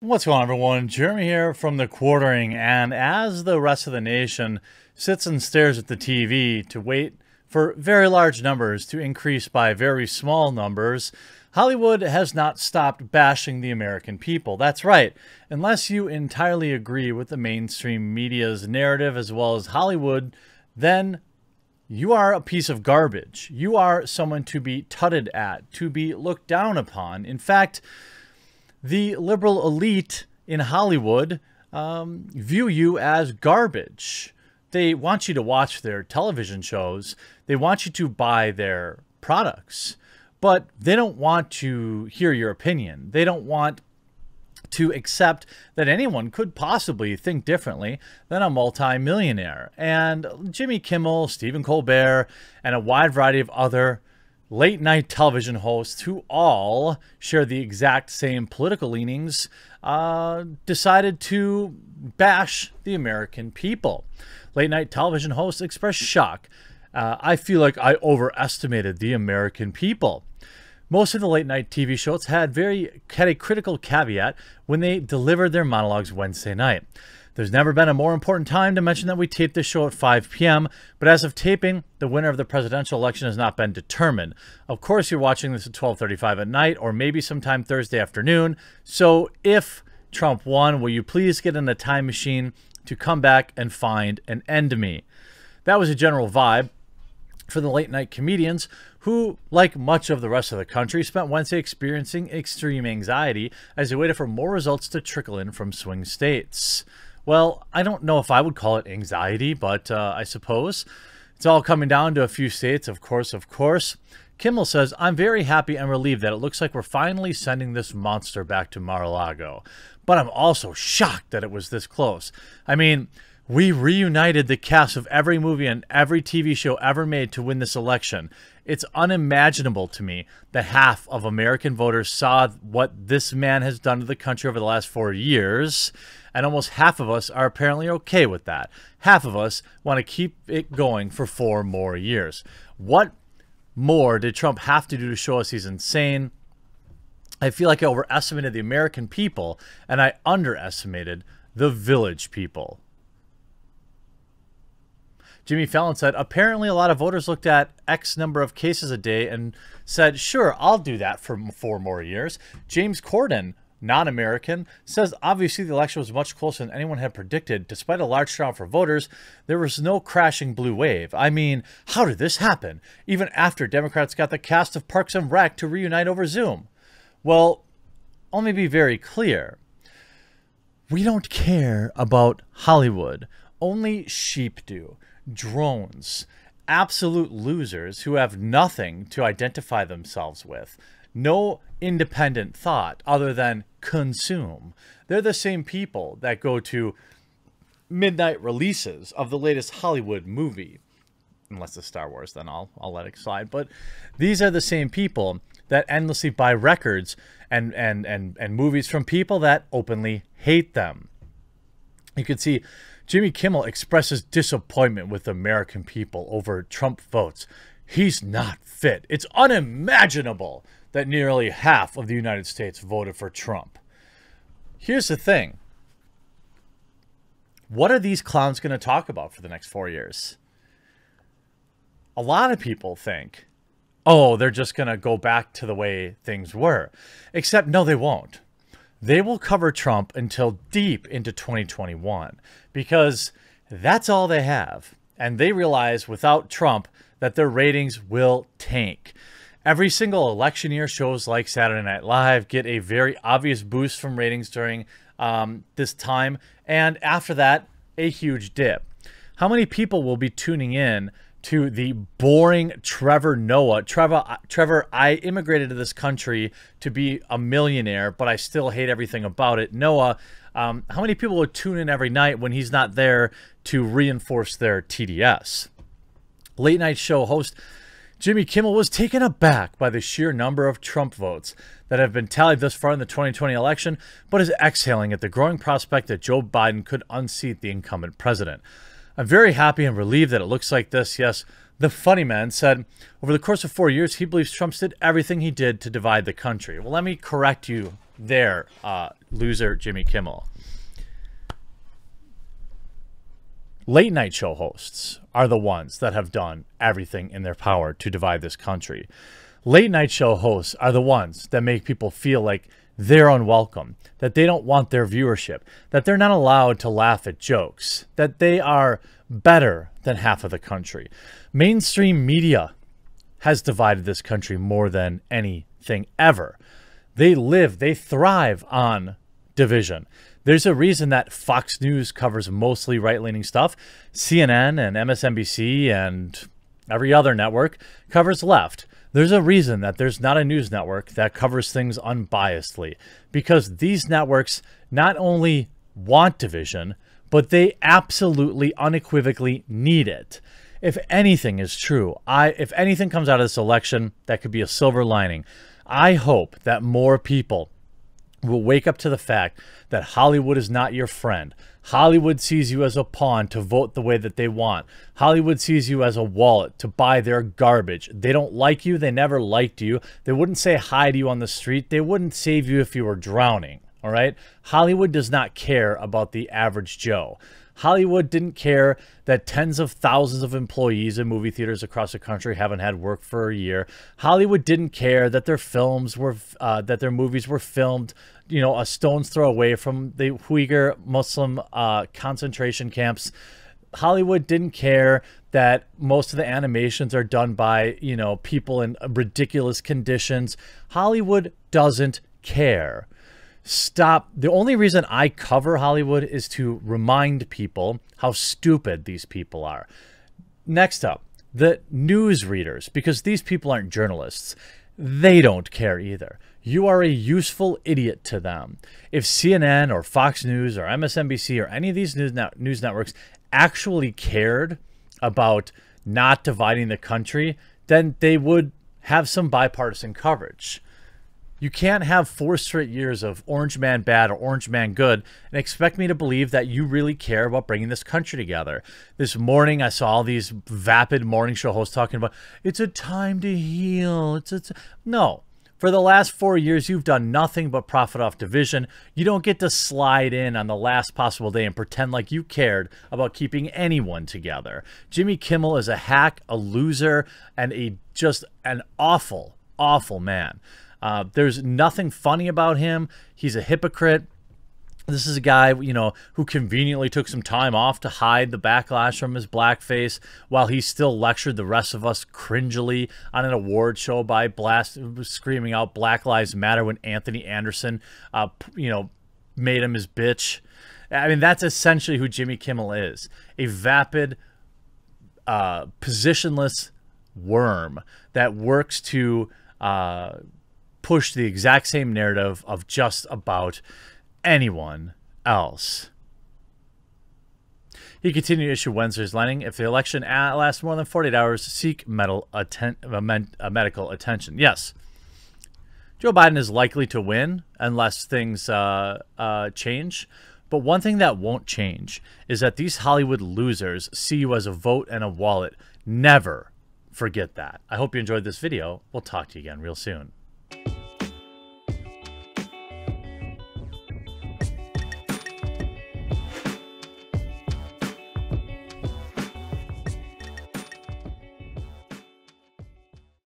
What's going on, everyone? Jeremy here from the quartering, and as the rest of the nation sits and stares at the TV to wait for very large numbers to increase by very small numbers, Hollywood has not stopped bashing the American people. That's right. Unless you entirely agree with the mainstream media's narrative as well as Hollywood, then you are a piece of garbage. You are someone to be tutted at, to be looked down upon. In fact, the liberal elite in Hollywood um, view you as garbage. They want you to watch their television shows, they want you to buy their products, but they don't want to hear your opinion. They don't want to accept that anyone could possibly think differently than a multimillionaire. And Jimmy Kimmel, Stephen Colbert, and a wide variety of other late night television hosts who all share the exact same political leanings uh, decided to bash the American people. Late night television hosts expressed shock. Uh, I feel like I overestimated the American people. Most of the late night TV shows had very had a critical caveat when they delivered their monologues Wednesday night. There's never been a more important time to mention that we taped this show at 5 p.m., but as of taping, the winner of the presidential election has not been determined. Of course, you're watching this at 12:35 at night or maybe sometime Thursday afternoon. So, if Trump won, will you please get in a time machine to come back and find and end me? That was a general vibe for the late night comedians who, like much of the rest of the country, spent Wednesday experiencing extreme anxiety as they waited for more results to trickle in from swing states. Well, I don't know if I would call it anxiety, but uh, I suppose it's all coming down to a few states, of course, of course. Kimmel says, I'm very happy and relieved that it looks like we're finally sending this monster back to Mar-a-Lago. But I'm also shocked that it was this close. I mean, we reunited the cast of every movie and every TV show ever made to win this election. It's unimaginable to me that half of American voters saw what this man has done to the country over the last four years, and almost half of us are apparently okay with that. Half of us want to keep it going for four more years. What more did Trump have to do to show us he's insane? I feel like I overestimated the American people and I underestimated the village people. Jimmy Fallon said, apparently a lot of voters looked at X number of cases a day and said, sure, I'll do that for four more years. James Corden, non American, says obviously the election was much closer than anyone had predicted. Despite a large turnout for voters, there was no crashing blue wave. I mean, how did this happen? Even after Democrats got the cast of Parks and Rec to reunite over Zoom. Well, let me be very clear. We don't care about Hollywood. Only sheep do drones, absolute losers who have nothing to identify themselves with, no independent thought other than consume. They're the same people that go to midnight releases of the latest Hollywood movie. Unless it's Star Wars, then I'll I'll let it slide. But these are the same people that endlessly buy records and and and and movies from people that openly hate them. You can see Jimmy Kimmel expresses disappointment with American people over Trump votes. He's not fit. It's unimaginable that nearly half of the United States voted for Trump. Here's the thing what are these clowns going to talk about for the next four years? A lot of people think, oh, they're just going to go back to the way things were. Except, no, they won't they will cover Trump until deep into 2021 because that's all they have. And they realize without Trump that their ratings will tank. Every single election year, shows like Saturday Night Live get a very obvious boost from ratings during um, this time. And after that, a huge dip. How many people will be tuning in to the boring Trevor Noah. Trevor, Trevor, I immigrated to this country to be a millionaire, but I still hate everything about it. Noah, um, how many people would tune in every night when he's not there to reinforce their TDS? Late night show host Jimmy Kimmel was taken aback by the sheer number of Trump votes that have been tallied thus far in the 2020 election, but is exhaling at the growing prospect that Joe Biden could unseat the incumbent president. I'm very happy and relieved that it looks like this. Yes, the funny man said, over the course of four years, he believes Trump did everything he did to divide the country. Well, let me correct you there, uh, loser Jimmy Kimmel. Late night show hosts are the ones that have done everything in their power to divide this country. Late night show hosts are the ones that make people feel like they're unwelcome, that they don't want their viewership, that they're not allowed to laugh at jokes, that they are better than half of the country. Mainstream media has divided this country more than anything ever. They live, they thrive on division. There's a reason that Fox News covers mostly right leaning stuff. CNN and MSNBC and every other network covers left. There's a reason that there's not a news network that covers things unbiasedly because these networks not only want division, but they absolutely unequivocally need it. If anything is true, I if anything comes out of this election that could be a silver lining, I hope that more people will wake up to the fact that Hollywood is not your friend. Hollywood sees you as a pawn to vote the way that they want. Hollywood sees you as a wallet to buy their garbage. They don't like you. They never liked you. They wouldn't say hi to you on the street. They wouldn't save you if you were drowning. All right. Hollywood does not care about the average Joe. Hollywood didn't care that tens of thousands of employees in movie theaters across the country haven't had work for a year. Hollywood didn't care that their films were uh, that their movies were filmed, you know, a stone's throw away from the Uyghur Muslim uh, concentration camps. Hollywood didn't care that most of the animations are done by, you know, people in ridiculous conditions. Hollywood doesn't care stop. The only reason I cover Hollywood is to remind people how stupid these people are. Next up, the news readers, because these people aren't journalists. They don't care either. You are a useful idiot to them. If CNN or Fox News or MSNBC or any of these news, net news networks actually cared about not dividing the country, then they would have some bipartisan coverage. You can't have four straight years of Orange Man bad or Orange Man good and expect me to believe that you really care about bringing this country together. This morning, I saw all these vapid morning show hosts talking about it's a time to heal. It's a no. For the last four years, you've done nothing but profit off division. You don't get to slide in on the last possible day and pretend like you cared about keeping anyone together. Jimmy Kimmel is a hack, a loser, and a just an awful, awful man. Uh, there's nothing funny about him. He's a hypocrite. This is a guy, you know, who conveniently took some time off to hide the backlash from his blackface while he still lectured the rest of us cringily on an award show by blast screaming out Black Lives Matter when Anthony Anderson, uh, you know, made him his bitch. I mean, that's essentially who Jimmy Kimmel is a vapid, uh, positionless worm that works to uh, push the exact same narrative of just about anyone else. He continued to issue Wednesday's lining. If the election lasts more than 48 hours, seek medical, atten- medical attention. Yes. Joe Biden is likely to win unless things uh, uh, change. But one thing that won't change is that these Hollywood losers see you as a vote and a wallet. Never forget that. I hope you enjoyed this video. We'll talk to you again real soon.